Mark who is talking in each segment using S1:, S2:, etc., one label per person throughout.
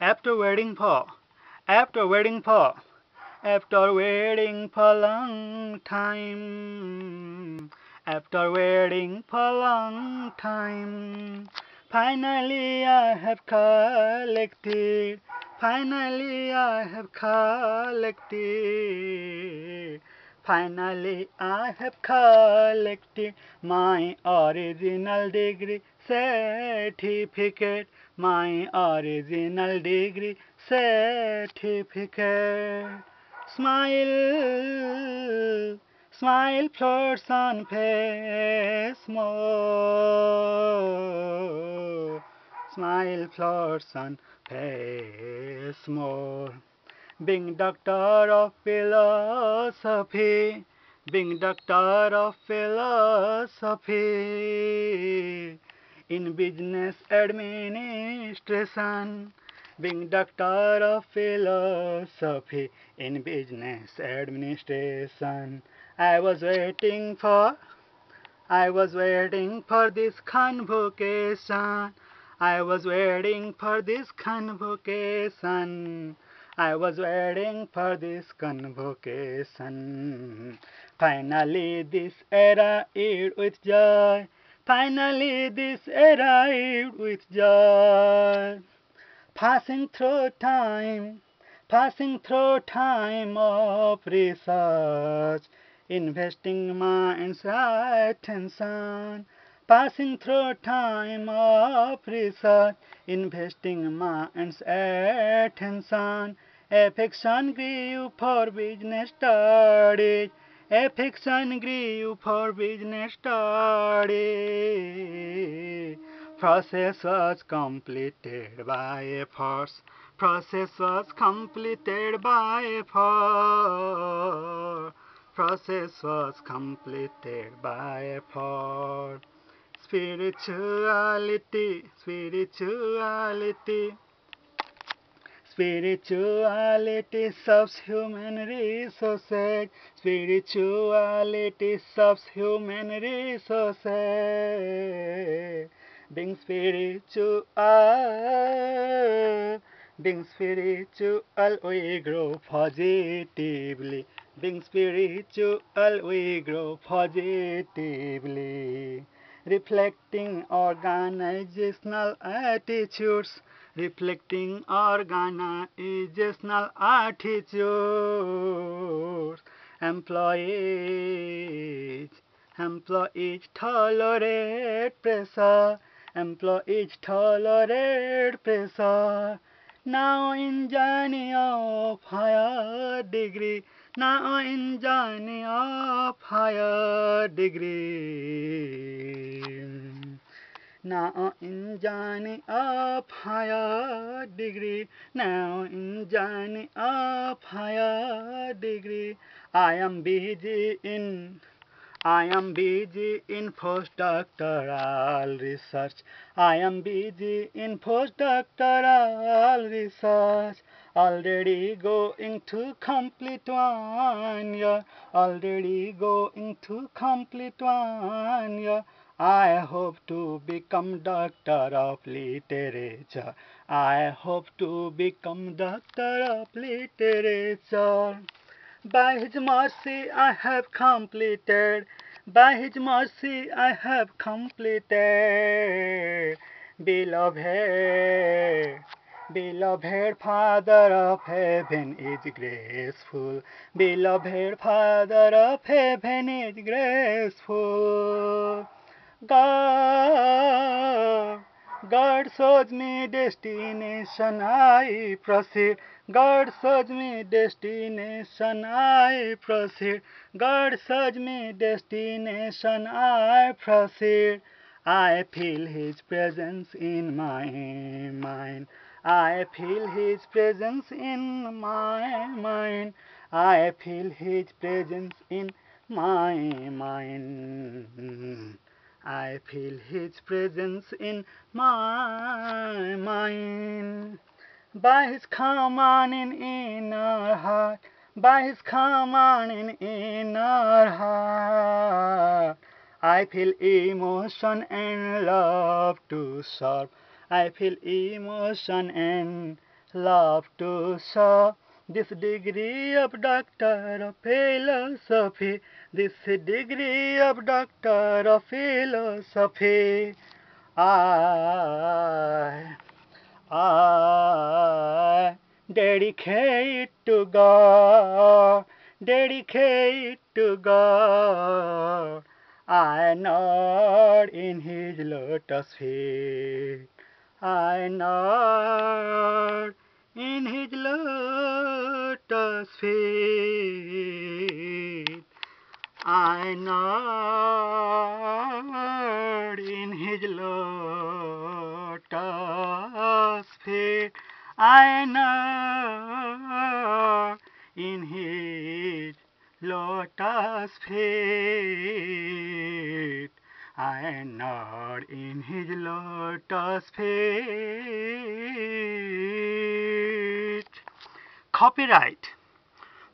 S1: After waiting for, after waiting for, after waiting for long time, after waiting for long time, finally I have collected, finally I have collected, finally I have collected my original degree certificate, my original degree certificate. Smile, smile floats on face more. Smile floats on face more. Being doctor of philosophy, being doctor of philosophy in business administration being doctor of philosophy in business administration. I was waiting for, I was waiting for this convocation. I was waiting for this convocation. I was waiting for this convocation. Finally, this arrived with joy. Finally, this arrived with joy passing through time, passing through time of research, investing mind's attention, passing through time of research, investing mind's attention, affection grew for business studies, affection grew for business studies. Process was completed by efforts. Process was completed by effort. Process was completed by effort. Spirituality, spirituality. Spirituality serves human resources. Spirituality serves human resources being spiritual, being spiritual, we grow positively. Being spiritual, we grow positively. Reflecting organizational attitudes, reflecting organizational attitudes. Employees, employees tolerate pressure employees tolerate pressure. Now in journey of higher degree, now in journey of higher degree. Now in journey of higher degree, now in journey of higher degree, I am busy in I am busy in postdoctoral research. I am busy in postdoctoral research. Already going to complete one year. Already going to complete one year. I hope to become doctor of literature. I hope to become doctor of literature. By His mercy I have completed. By His mercy I have completed. Beloved, beloved Father of heaven is graceful. Beloved Father of heaven is graceful. God, God shows me destination I proceed. God shows me destination I proceed. God shows me destination I proceed. I feel His presence in my mind. I feel His presence in my mind. I feel His presence in my mind. I feel His presence in my mind. By His command in our heart, by His command in our heart, I feel emotion and love to serve. I feel emotion and love to show this degree of doctor of philosophy, this degree of doctor of philosophy. I, I dedicate to God, dedicate to God. I nod in His lotus feet. I nod in His lotus feet. I nod in His lotus feet. I nod in His lotus feet. I nod in His lotus feet. Copyright.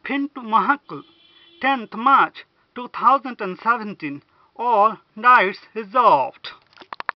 S1: Pintu Mahakul 10th March 2017 All rights reserved